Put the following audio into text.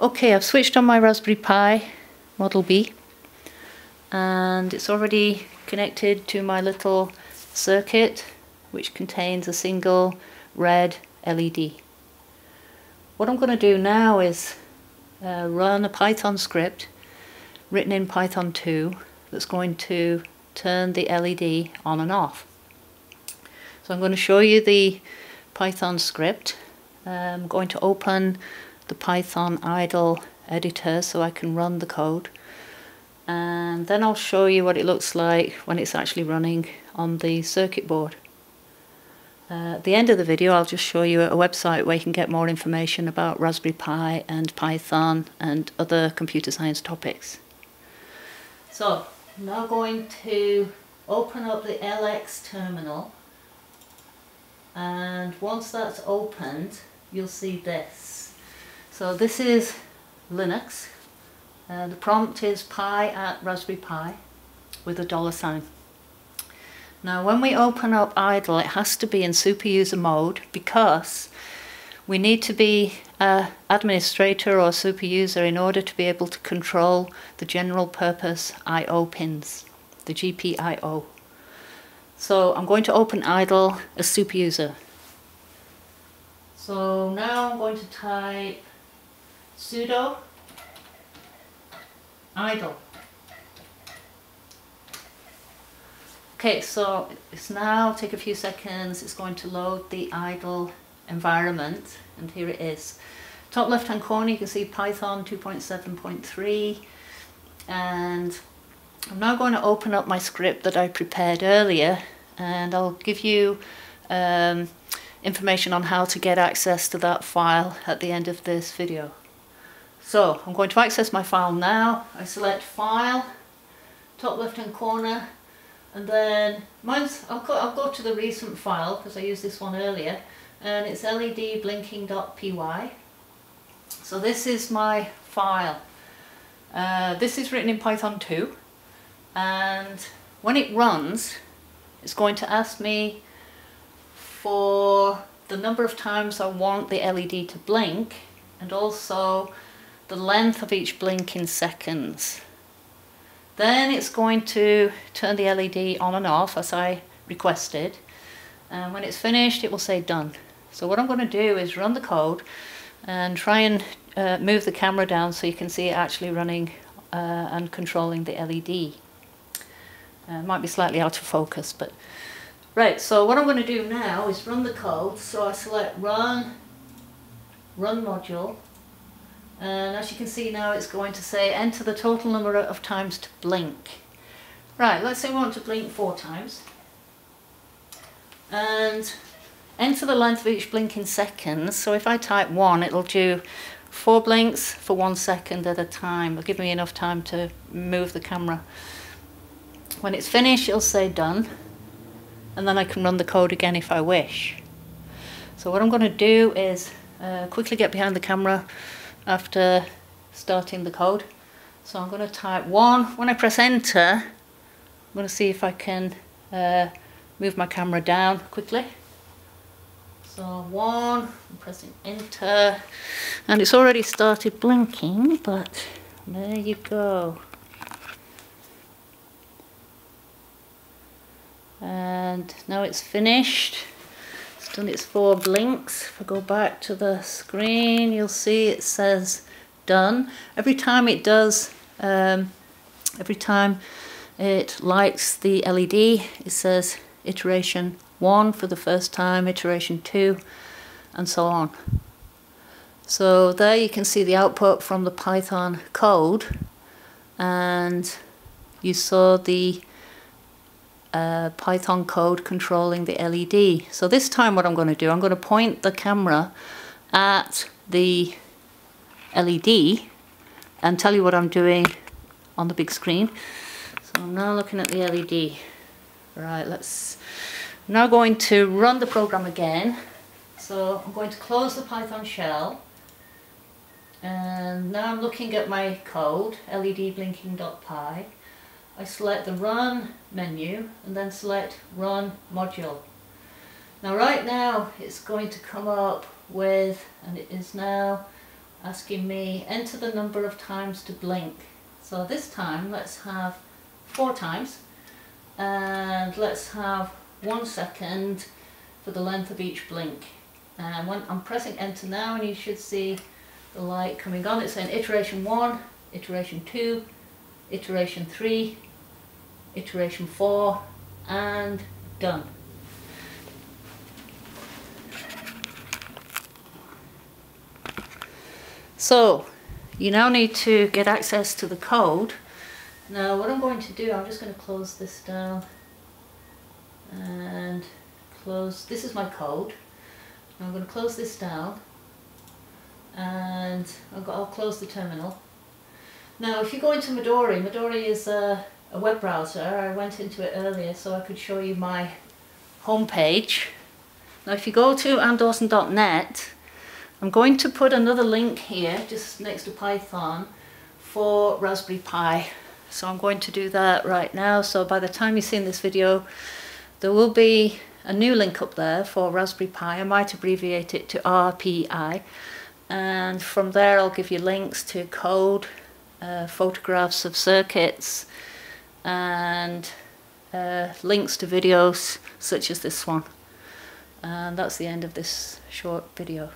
Okay, I've switched on my Raspberry Pi Model B and it's already connected to my little circuit which contains a single red LED. What I'm going to do now is uh, run a Python script written in Python 2 that's going to turn the LED on and off. So I'm going to show you the Python script. I'm going to open the Python idle editor so I can run the code and then I'll show you what it looks like when it's actually running on the circuit board. Uh, at the end of the video I'll just show you a website where you can get more information about Raspberry Pi and Python and other computer science topics. So I'm now going to open up the LX terminal and once that's opened you'll see this. So this is Linux uh, the prompt is pi at Raspberry Pi with a dollar sign. Now when we open up idle it has to be in super user mode because we need to be an administrator or super user in order to be able to control the general purpose I.O. pins, the GPIO. So I'm going to open idle as super user. So now I'm going to type sudo idle. Okay, so it's now take a few seconds, it's going to load the idle environment and here it is. Top left hand corner you can see Python 2.7.3 and I'm now going to open up my script that I prepared earlier and I'll give you um, information on how to get access to that file at the end of this video. So I'm going to access my file now. I select File, top left hand corner, and then mine's, I'll go, I'll go to the recent file because I used this one earlier, and it's ledblinking.py. So this is my file. Uh, this is written in Python 2, and when it runs, it's going to ask me for the number of times I want the LED to blink, and also the length of each blink in seconds. Then it's going to turn the LED on and off as I requested. And when it's finished, it will say done. So what I'm going to do is run the code and try and uh, move the camera down so you can see it actually running uh, and controlling the LED. Uh, might be slightly out of focus, but right. So what I'm going to do now is run the code. So I select run, run module, and as you can see now it's going to say enter the total number of times to blink. Right, let's say we want to blink four times. And enter the length of each blink in seconds. So if I type one, it'll do four blinks for one second at a time. It'll give me enough time to move the camera. When it's finished, it'll say done. And then I can run the code again if I wish. So what I'm going to do is uh, quickly get behind the camera, after starting the code. So I'm going to type 1. When I press enter, I'm going to see if I can uh, move my camera down quickly. So 1, I'm pressing enter, and it's already started blinking, but there you go. And now it's finished done its four blinks. If I go back to the screen, you'll see it says done. Every time it does, um, every time it lights the LED, it says iteration 1 for the first time, iteration 2, and so on. So there you can see the output from the Python code, and you saw the uh, Python code controlling the LED. So this time what I'm going to do, I'm going to point the camera at the LED and tell you what I'm doing on the big screen. So I'm now looking at the LED. Right, let's... I'm now going to run the program again. So I'm going to close the Python shell. And now I'm looking at my code, LED ledblinking.py. I select the Run menu and then select Run Module. Now right now it's going to come up with, and it is now asking me enter the number of times to blink. So this time let's have four times and let's have one second for the length of each blink. And when I'm pressing enter now and you should see the light coming on. It's saying iteration 1, iteration 2, iteration 3, iteration 4 and done. So you now need to get access to the code. Now what I'm going to do, I'm just going to close this down and close, this is my code. I'm going to close this down and I'll, close the terminal. Now if you go into Midori, Midori is a, a web browser, I went into it earlier so I could show you my homepage. Now if you go to annedawson.net I'm going to put another link here just next to Python for Raspberry Pi. So I'm going to do that right now. So by the time you've seen this video, there will be a new link up there for Raspberry Pi. I might abbreviate it to RPI. And from there I'll give you links to code, uh, photographs of circuits, and uh, links to videos such as this one. And that's the end of this short video.